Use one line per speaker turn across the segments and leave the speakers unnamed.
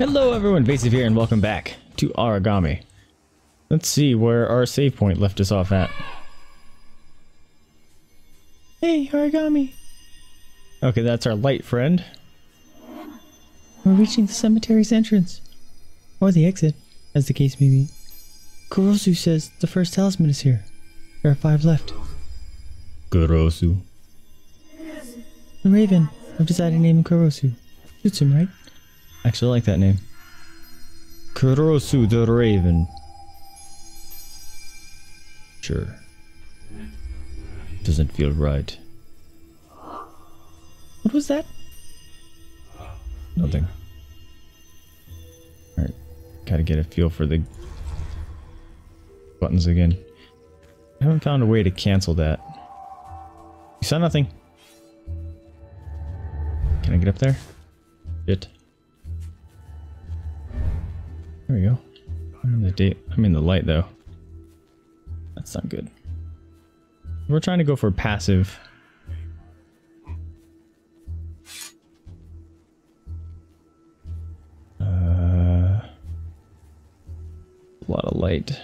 Hello everyone, Vaesive here and welcome back to Aragami. Let's see where our save point left us off at. Hey, Aragami! Okay, that's our light friend. We're reaching the cemetery's entrance. Or the exit, as the case may be. Kurosu says the first talisman is here. There are five left. Kurosu. The Raven. I've decided to name him Kurosu. Suits him, right? Actually, I like that name. Kurosu the Raven. Sure. Doesn't feel right. What was that? Nothing. Alright. Gotta get a feel for the buttons again. I haven't found a way to cancel that. You saw nothing. Can I get up there? Shit. The. I'm in the light though. That's not good. We're trying to go for passive. Uh, a lot of light.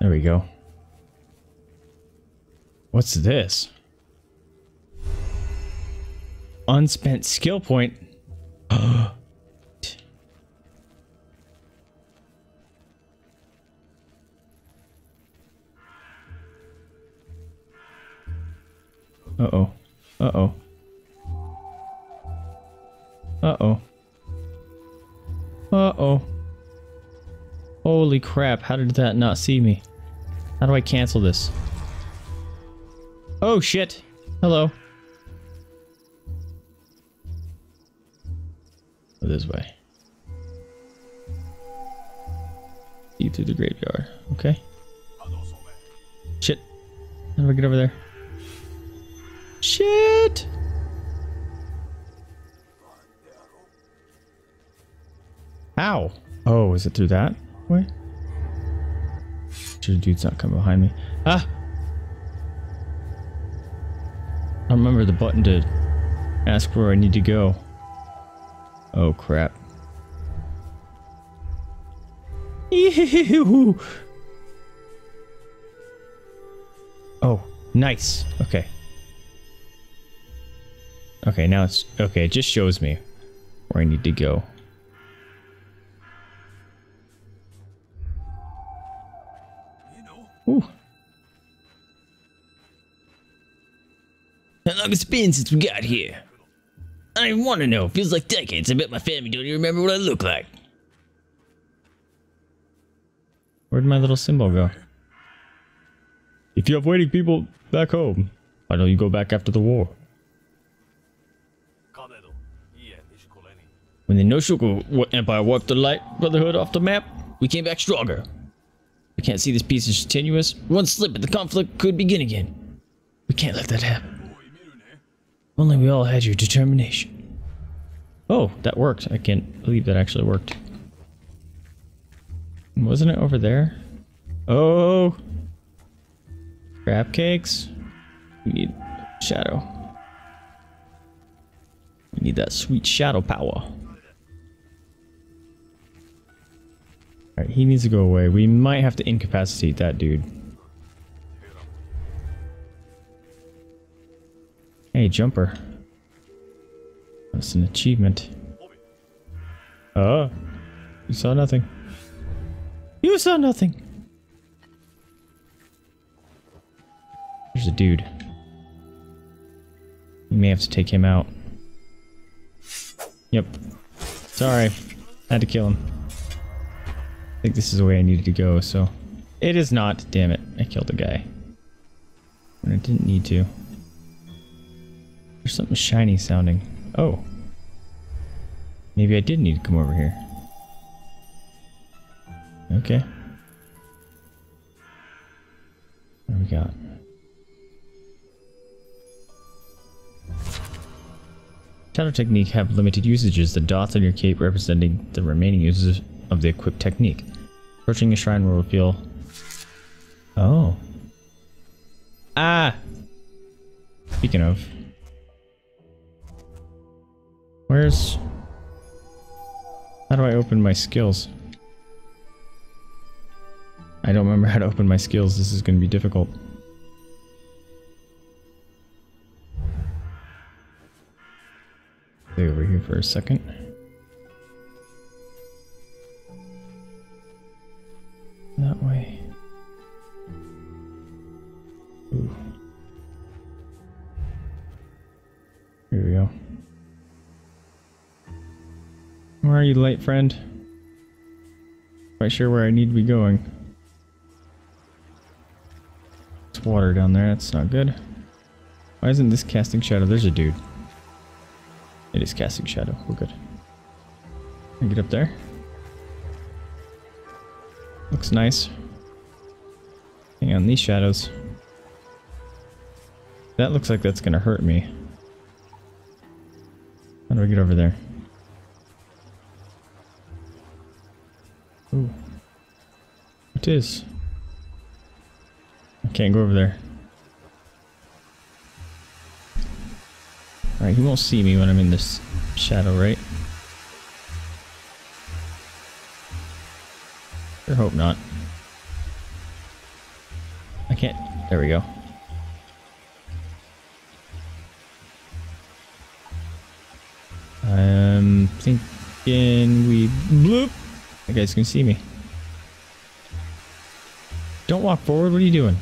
There we go. What's this? Unspent skill point. Uh-oh. Uh-oh. Uh-oh. Uh-oh. Holy crap, how did that not see me? How do I cancel this? Oh shit! Hello. This way. See through the graveyard. Okay. Shit. How do I get over there? Shit! Ow! Oh, is it through that way? Sure, dude's not coming behind me. Ah! I remember the button to ask where I need to go. Oh crap. Ew. Oh, nice. Okay. Okay, now it's okay, it just shows me where I need to go. Ooh.
How long it's been since we got here? I don't even want to know. It Feels like decades. I bet my family don't even remember what I look like.
Where'd my little symbol go? If you have waiting people back home, why don't you go back after the war? When the Nisshoku Empire wiped the Light Brotherhood off the map,
We came back stronger. I can't see this piece is tenuous. One slip and the conflict could begin again. We can't let that happen. Only we all had your determination.
Oh, that worked. I can't believe that actually worked. Wasn't it over there? Oh! Crab cakes? We need shadow. We need that sweet shadow power. Alright, he needs to go away. We might have to incapacitate that dude. Hey, jumper. That's an achievement. Oh, you saw nothing. You saw nothing. There's a dude. You may have to take him out. Yep. Sorry. Had to kill him. I think this is the way I needed to go, so... It is not. Damn it. I killed a guy. When I didn't need to. There's something shiny sounding. Oh. Maybe I did need to come over here. Okay. What do we got? Shadow technique have limited usages. The dots on your cape representing the remaining uses of the equipped technique. Approaching a shrine will reveal. Oh. Ah! Speaking of. Where's... How do I open my skills? I don't remember how to open my skills. This is going to be difficult. Stay over here for a second. Light friend? Quite sure where I need to be going. It's water down there, that's not good. Why isn't this casting shadow? There's a dude. It is casting shadow, we're good. I get up there? Looks nice. Hang on, these shadows. That looks like that's gonna hurt me. How do I get over there? Ooh. What is? I can't go over there. Alright, he won't see me when I'm in this shadow, right? Sure hope not. I can't. There we go. I'm thinking guys can see me. Don't walk forward. What are you doing?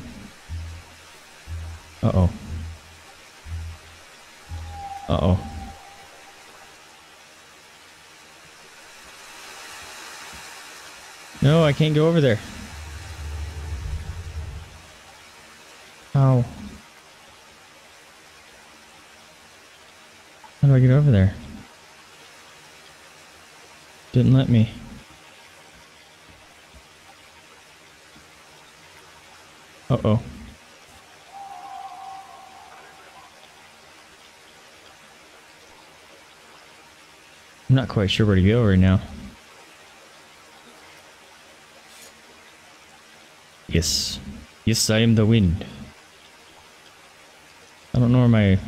Uh oh. Uh oh. No, I can't go over there. How? How do I get over there? Didn't let me. Uh-oh. I'm not quite sure where to go right now. Yes. Yes, I am the wind. I don't know where my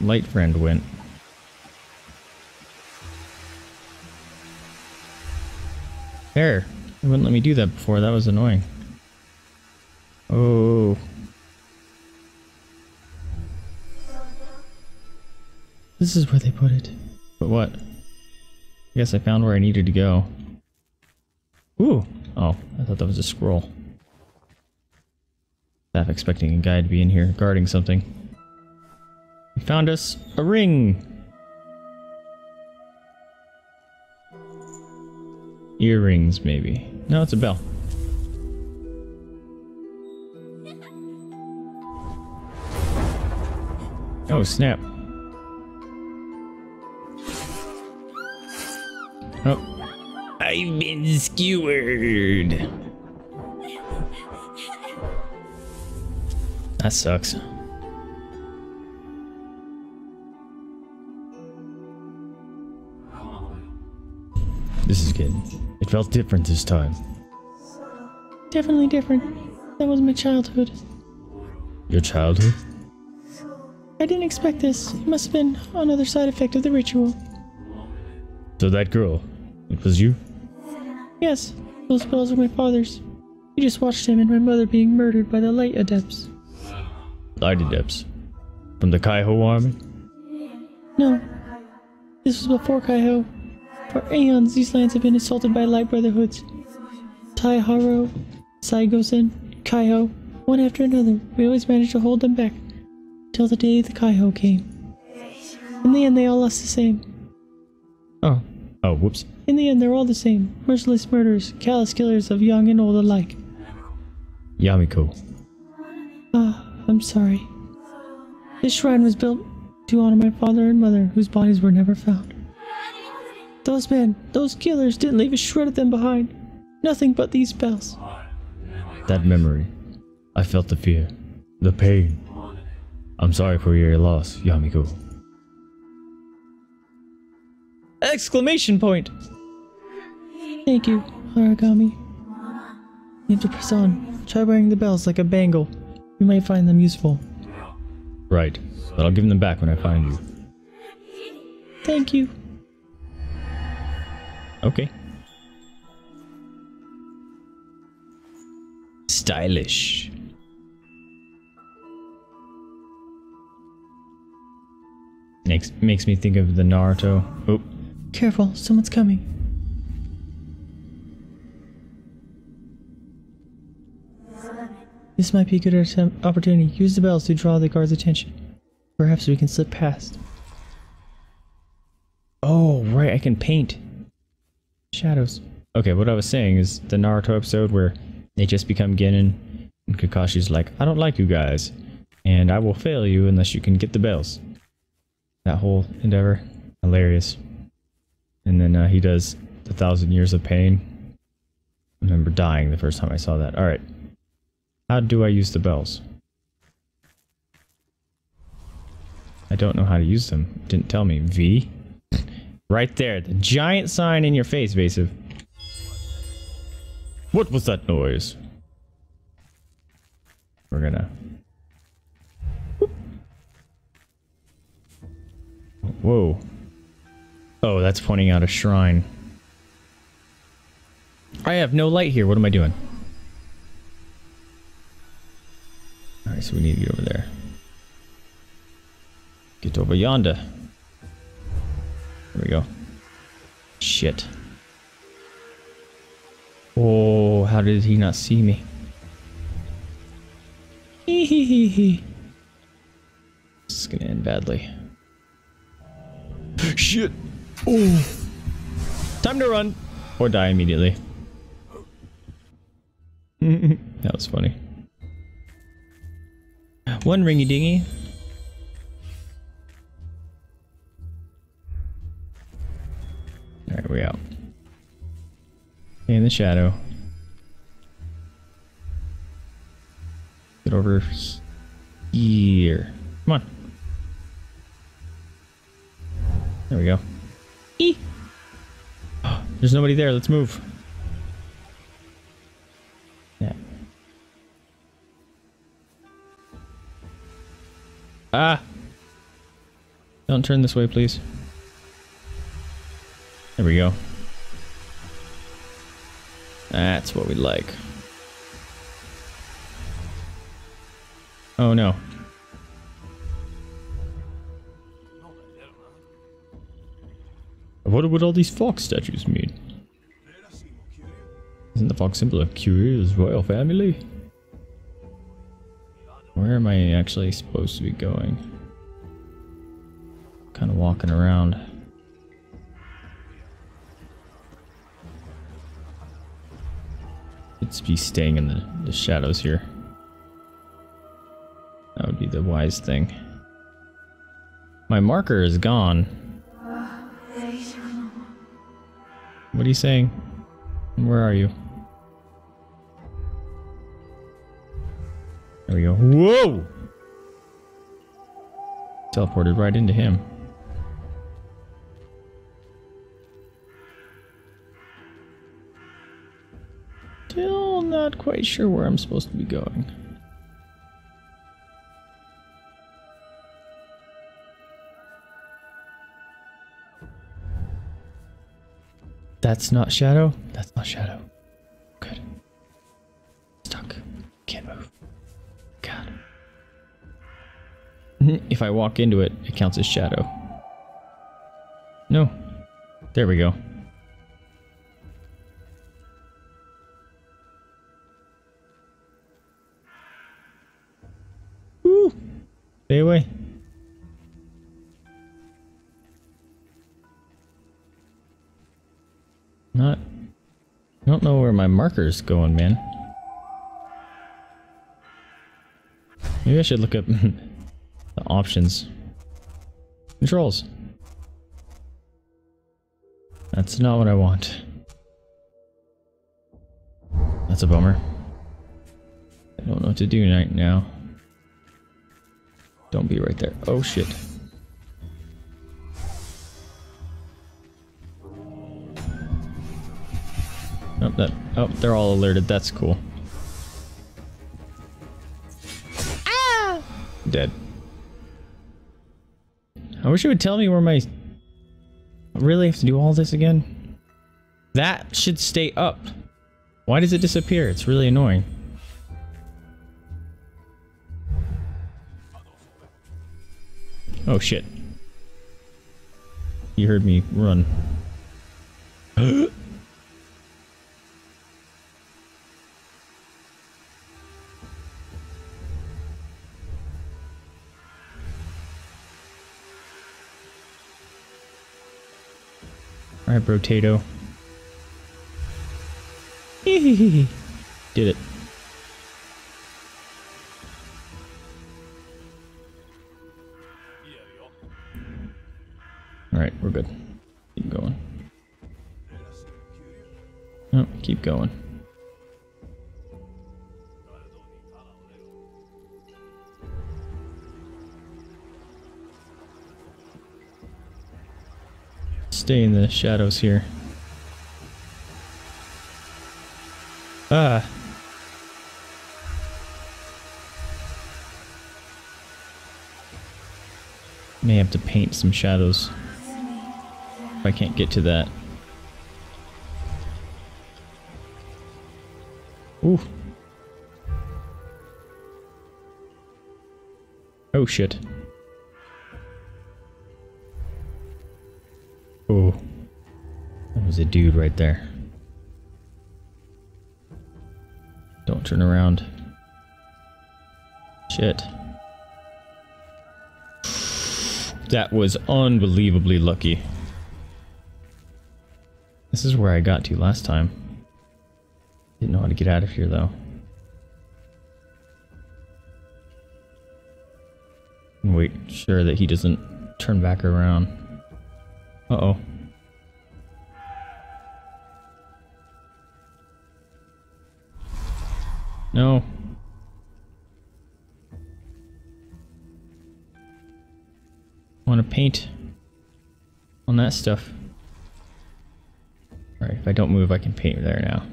light friend went. There. It wouldn't let me do that before. That was annoying. Oh. This is where they put it. But what? I guess I found where I needed to go. Ooh. Oh, I thought that was a scroll. Half expecting a guy to be in here guarding something. He found us a ring! Earrings, maybe. No, it's a bell. Oh, snap. Oh. I've been skewered. That sucks. This is good. It felt different this time. Definitely different. That was my childhood. Your childhood? I didn't expect this. It must have been another side effect of the ritual. So that girl, it was you? Yes, those spells are my father's. You just watched him and my mother being murdered by the light adepts. Light adepts? From the Kaiho army? No. This was before Kaiho. For aeons, these lands have been assaulted by light brotherhoods. Taiharo, Saigosen, Kaiho, one after another. We always managed to hold them back. Till the day the Kaiho came. In the end, they all lost the same. Oh. Oh, whoops. In the end, they're all the same. Merciless murderers, callous killers of young and old alike. Yamiko. Ah, I'm sorry. This shrine was built to honor my father and mother, whose bodies were never found. Those men, those killers, didn't leave a shred of them behind. Nothing but these bells. That memory. I felt the fear, the pain. I'm sorry for your loss, Yamiko. Exclamation point! Thank you, Aragami. You have to press on. Try wearing the bells like a bangle. You might find them useful. Right, but I'll give them back when I find you. Thank you. Okay. Stylish. Makes makes me think of the Naruto. Oh, careful! Someone's coming. This might be a good opportunity. Use the bells to draw the guard's attention. Perhaps we can slip past. Oh, right, I can paint. Shadows. Okay, what I was saying is the Naruto episode where they just become Genin and Kakashi's like, I don't like you guys, and I will fail you unless you can get the bells. That whole endeavor, hilarious. And then uh, he does the thousand years of pain. I remember dying the first time I saw that. All right. How do I use the bells? I don't know how to use them. It didn't tell me. V? right there. The giant sign in your face, Vaesive. What was that noise? We're gonna... Whoa. Oh, that's pointing out a shrine. I have no light here. What am I doing? Alright, so we need to get over there. Get over yonder. There we go. Shit. Oh, how did he not see me? Hee hee hee hee. This is gonna end badly. Shit. Oh. Time to run. Or die immediately. that was funny. One ringy dingy. Alright, we out. In the shadow. Get over here. Come on. There we go. Eee. There's nobody there. Let's move. Yeah. Ah! Don't turn this way, please. There we go. That's what we like. Oh no. What would all these fox statues mean? Isn't the fox symbol of Kiryu's royal family? Where am I actually supposed to be going? Kind of walking around. It's be staying in the, the shadows here. That would be the wise thing. My marker is gone. What are you saying? Where are you? There we go. Whoa! Teleported right into him. Still not quite sure where I'm supposed to be going. That's not Shadow? That's not Shadow. Good. Stuck. Can't move. God. Mm-hmm. If I walk into it, it counts as Shadow. No. There we go. Woo! Stay away. I don't know where my marker's going, man. Maybe I should look up the options. Controls. That's not what I want. That's a bummer. I don't know what to do right now. Don't be right there. Oh shit. Oh, that, oh, they're all alerted. That's cool. Ah! Dead. I wish it would tell me where my Really have to do all this again? That should stay up. Why does it disappear? It's really annoying. Oh shit. You heard me run. Alright, Brotato. Did it. Alright, we're good. Keep going. Oh, keep going. Stay in the shadows here. Ah. May have to paint some shadows. If I can't get to that. Ooh. Oh shit. Oh. That was a dude right there. Don't turn around. Shit. That was unbelievably lucky. This is where I got to last time. Didn't know how to get out of here though. Wait, sure that he doesn't turn back around. Uh-oh. No. want to paint on that stuff. Alright, if I don't move, I can paint there now.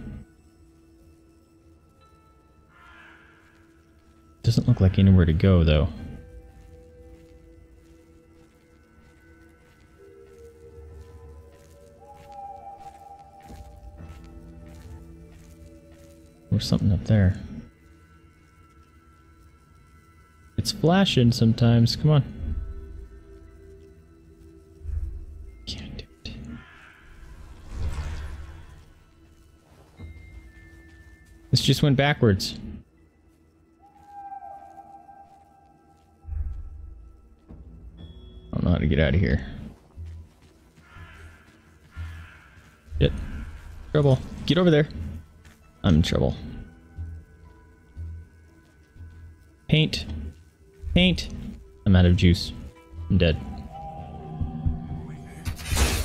Doesn't look like anywhere to go, though. There's something up there. It's flashing sometimes. Come on. Can't do it. This just went backwards. I don't know how to get out of here. Shit. Trouble. Get over there. I'm in trouble. Paint. Paint. I'm out of juice. I'm dead.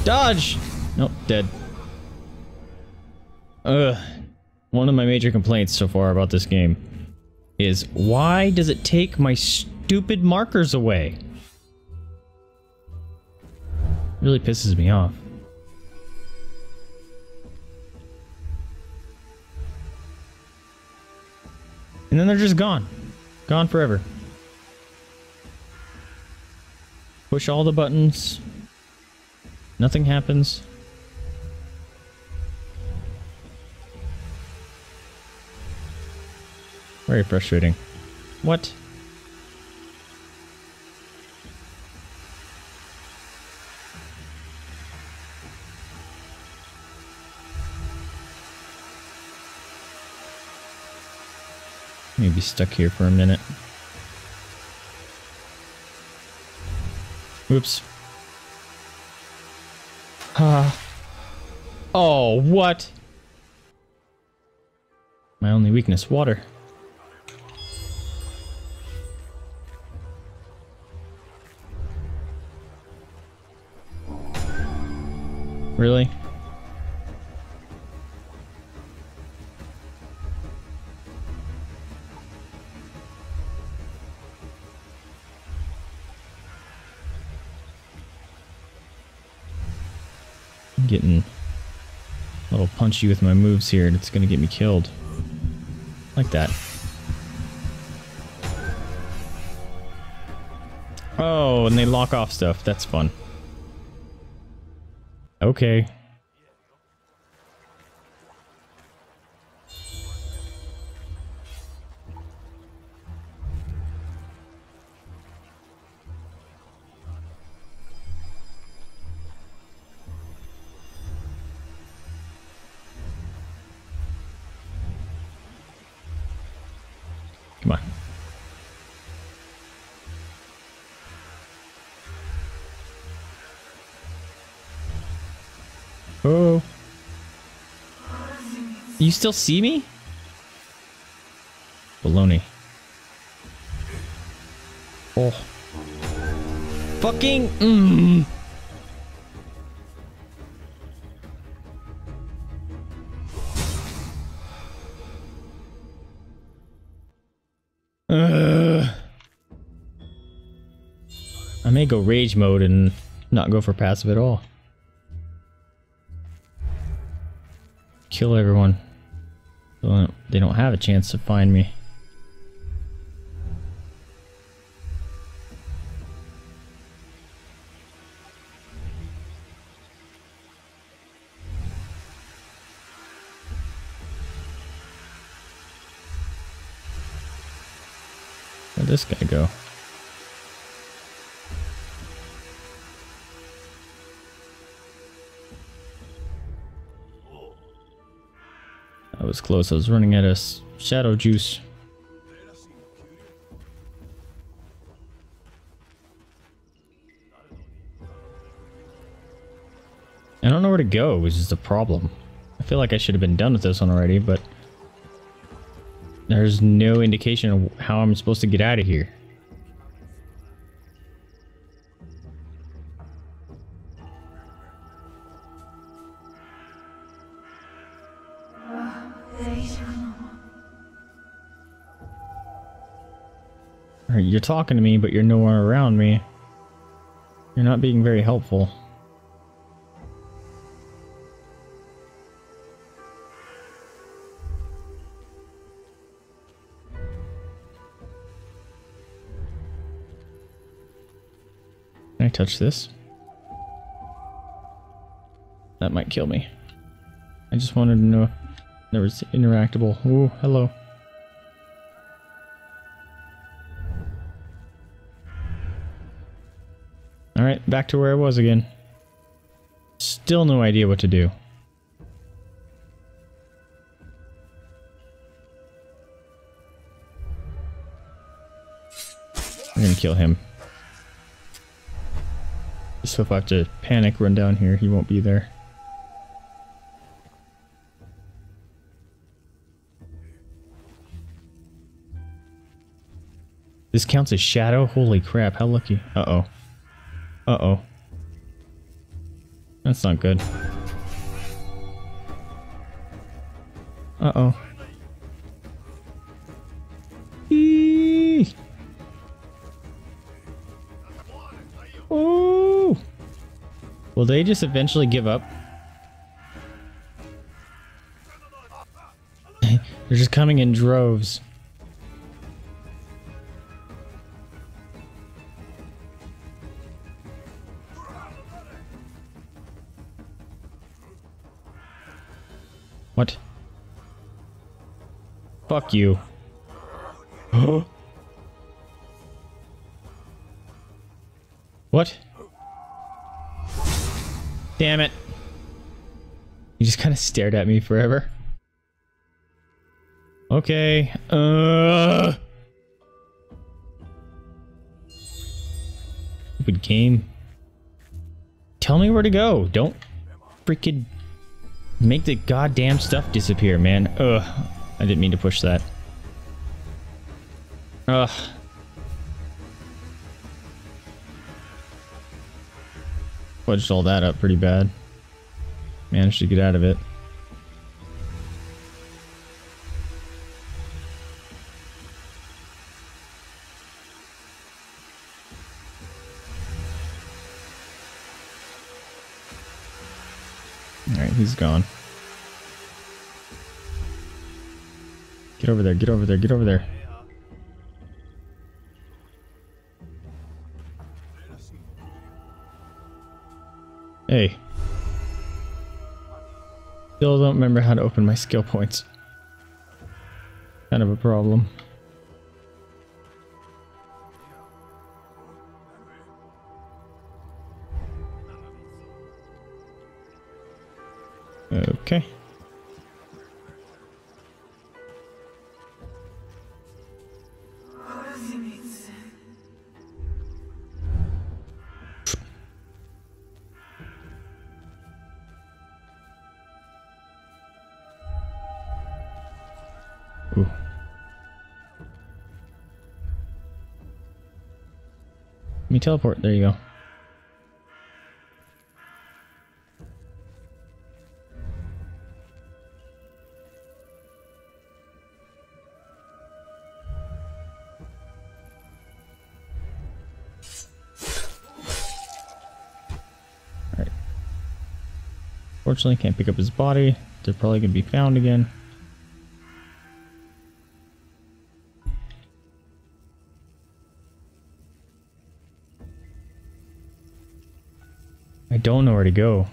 Dodge! Nope, dead. Ugh. One of my major complaints so far about this game is why does it take my stupid markers away? Really pisses me off. And then they're just gone. Gone forever. Push all the buttons. Nothing happens. Very frustrating. What? Maybe stuck here for a minute. Oops. Ah. oh, what? My only weakness, water. Really? Little punchy with my moves here and it's gonna get me killed. Like that. Oh, and they lock off stuff. That's fun. Okay. You still see me? Baloney. Oh. Fucking. Mm. Ugh. I may go rage mode and not go for passive at all. Kill everyone. They don't have a chance to find me. Close. I was running out of shadow juice. I don't know where to go, which is the problem. I feel like I should have been done with this one already, but there's no indication of how I'm supposed to get out of here. You're talking to me, but you're nowhere around me. You're not being very helpful. Can I touch this? That might kill me. I just wanted to know if there was interactable. Ooh, hello. Alright, back to where I was again. Still no idea what to do. I'm gonna kill him. So if I have to panic run down here, he won't be there. This counts as shadow? Holy crap, how lucky. Uh-oh. Uh-oh. That's not good. Uh-oh. Oh! Will they just eventually give up? They're just coming in droves. What? Fuck you. what? Damn it. You just kind of stared at me forever. Okay. Uh. Stupid game. Tell me where to go. Don't freaking make the goddamn stuff disappear, man. Ugh. I didn't mean to push that. Ugh. Fudged all that up pretty bad. Managed to get out of it. Alright, he's gone. Get over there, get over there, get over there. Hey. Still don't remember how to open my skill points. Kind of a problem. Okay. Let me teleport. There you go. Fortunately, can't pick up his body. They're probably going to be found again. I don't know where to go.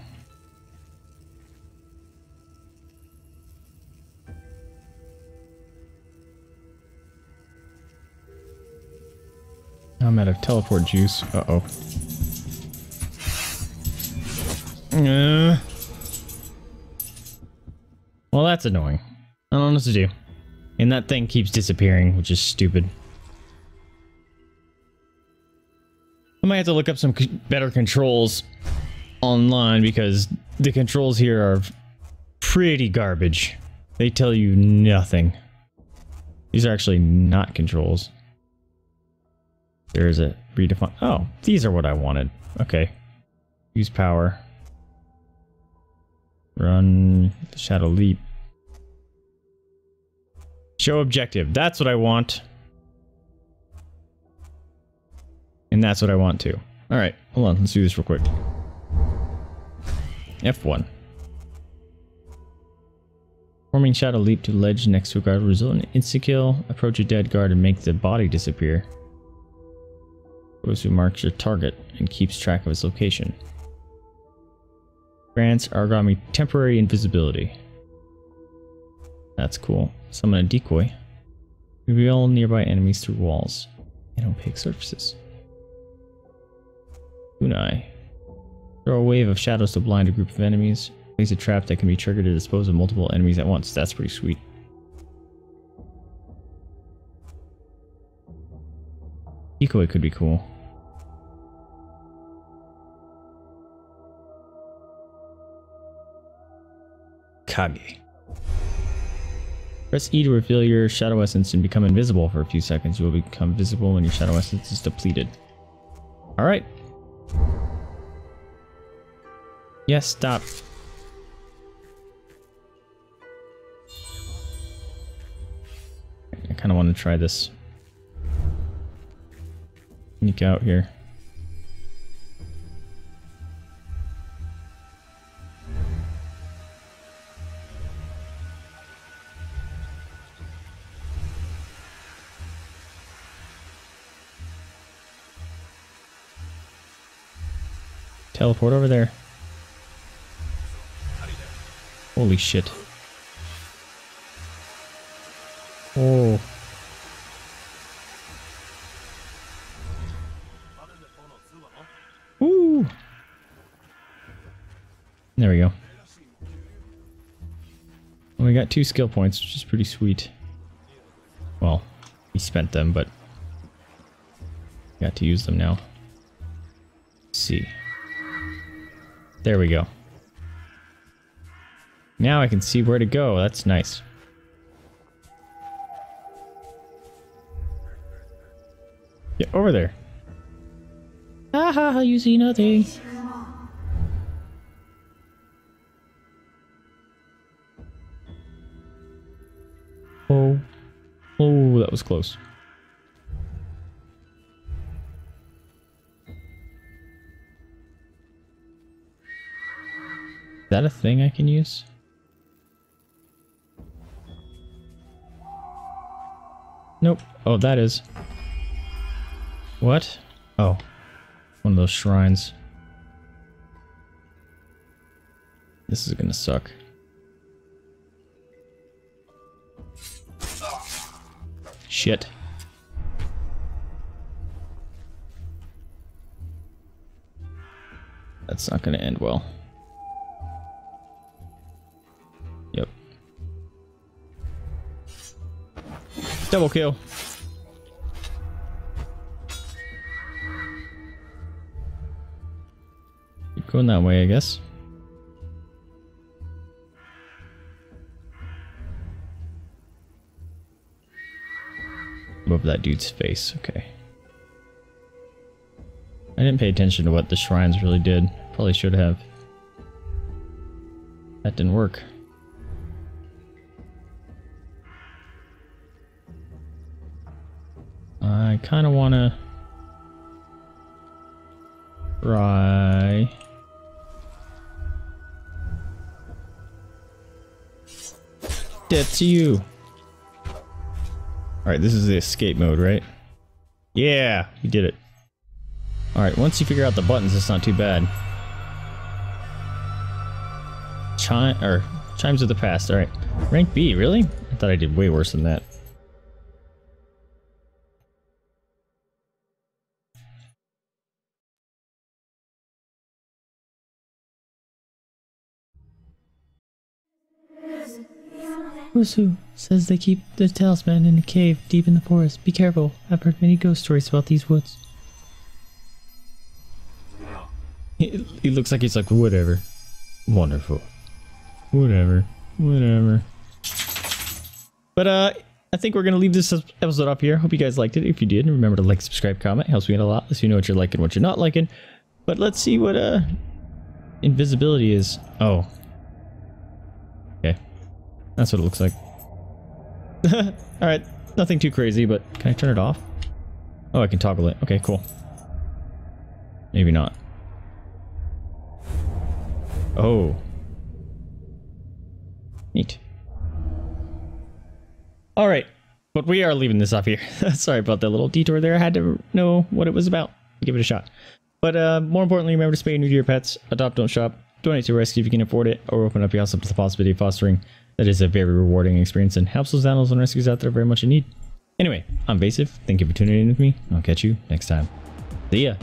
I'm out of teleport juice. Uh-oh. Uh, well, that's annoying. I don't know what to do. And that thing keeps disappearing, which is stupid. I might have to look up some better controls online because the controls here are pretty garbage. They tell you nothing. These are actually not controls. There is a redefine. Oh, these are what I wanted. Okay. Use power. Run shadow leap. Show objective. That's what I want. And that's what I want too. Alright, hold on. Let's do this real quick. F1. Forming shadow leap to ledge next to a guard result in insta kill. Approach a dead guard and make the body disappear. Who marks your target and keeps track of its location. Grants Aragami temporary invisibility. That's cool. Summon a decoy. Reveal nearby enemies through walls and opaque surfaces. Kunai. Throw a wave of shadows to blind a group of enemies. Place a trap that can be triggered to dispose of multiple enemies at once. That's pretty sweet. Decoy could be cool. Kage. Press E to reveal your shadow essence and become invisible for a few seconds. You will become visible when your shadow essence is depleted. Alright. Yes, stop. I kind of want to try this. Sneak out here. Teleport over there. Holy shit. Oh. Woo! There we go. Well, we got two skill points, which is pretty sweet. Well, we spent them, but got to use them now. Let's see. There we go. Now I can see where to go. That's nice. Yeah, over there. Ha ha ha, you see nothing. Oh. Oh, that was close. that a thing I can use? Nope. Oh, that is. What? Oh, one of those shrines. This is gonna suck. Shit. That's not gonna end well. Double kill. Keep going that way, I guess. Above that dude's face, okay. I didn't pay attention to what the shrines really did. Probably should have. That didn't work. I kind of want to try. Dead to you. Alright, this is the escape mode, right? Yeah, we did it. Alright, once you figure out the buttons, it's not too bad. Chime, or, Chimes of the Past, alright. Rank B, really? I thought I did way worse than that. Wusu says they keep the talisman in a cave deep in the forest. Be careful. I've heard many ghost stories about these woods. He, he looks like he's like, whatever. Wonderful. Whatever. Whatever. But, uh, I think we're going to leave this episode up here. Hope you guys liked it. If you did, remember to like, subscribe, comment. Helps me out a lot. Lets you know what you're liking, what you're not liking. But let's see what, uh, invisibility is. Oh. That's what it looks like. Alright, nothing too crazy, but can I turn it off? Oh, I can toggle it. Okay, cool. Maybe not. Oh. Neat. Alright, but we are leaving this off here. Sorry about that little detour there. I had to know what it was about. Give it a shot. But uh, more importantly, remember to spay and neuter your pets, adopt, don't shop, donate to rescue if you can afford it, or open up your house up to the possibility of fostering that is a very rewarding experience and helps those animals and rescues out there very much in need. Anyway, I'm Vaesive. Thank you for tuning in with me. I'll catch you next time. See ya.